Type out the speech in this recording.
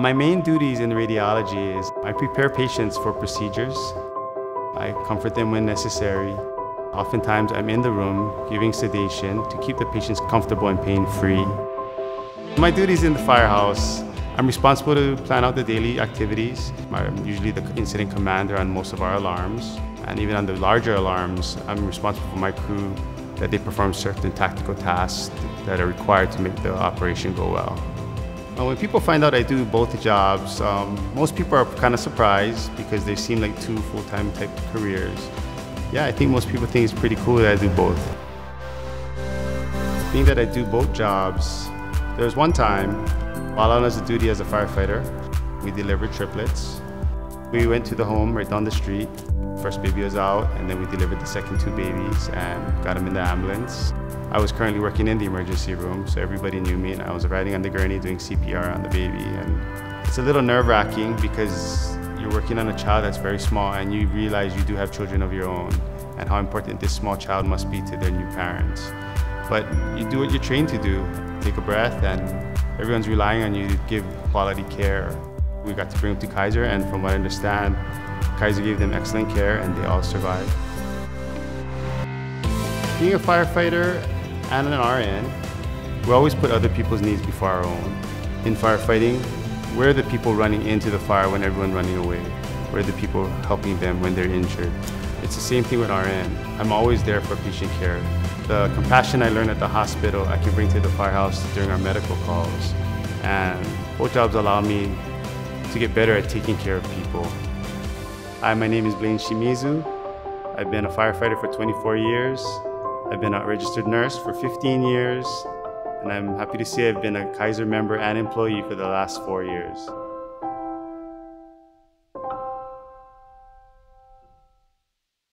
My main duties in radiology is I prepare patients for procedures. I comfort them when necessary. Oftentimes I'm in the room giving sedation to keep the patients comfortable and pain-free. My duties in the firehouse, I'm responsible to plan out the daily activities. I'm usually the incident commander on most of our alarms. And even on the larger alarms, I'm responsible for my crew that they perform certain tactical tasks that are required to make the operation go well. When people find out I do both jobs, um, most people are kind of surprised because they seem like two full-time type careers. Yeah, I think most people think it's pretty cool that I do both. Being that I do both jobs, there was one time while on as a duty as a firefighter, we delivered triplets. We went to the home right down the street. First baby was out, and then we delivered the second two babies and got them in the ambulance. I was currently working in the emergency room, so everybody knew me, and I was riding on the gurney doing CPR on the baby. And it's a little nerve-wracking because you're working on a child that's very small, and you realize you do have children of your own, and how important this small child must be to their new parents. But you do what you're trained to do. Take a breath, and everyone's relying on you to give quality care. We got to bring them to Kaiser, and from what I understand, Kaiser gave them excellent care, and they all survived. Being a firefighter and an RN, we always put other people's needs before our own. In firefighting, we're the people running into the fire when everyone's running away. We're the people helping them when they're injured. It's the same thing with RN. I'm always there for patient care. The compassion I learned at the hospital, I can bring to the firehouse during our medical calls. And both jobs allow me to get better at taking care of people. Hi, my name is Blaine Shimizu. I've been a firefighter for 24 years. I've been a registered nurse for 15 years, and I'm happy to say I've been a Kaiser member and employee for the last four years.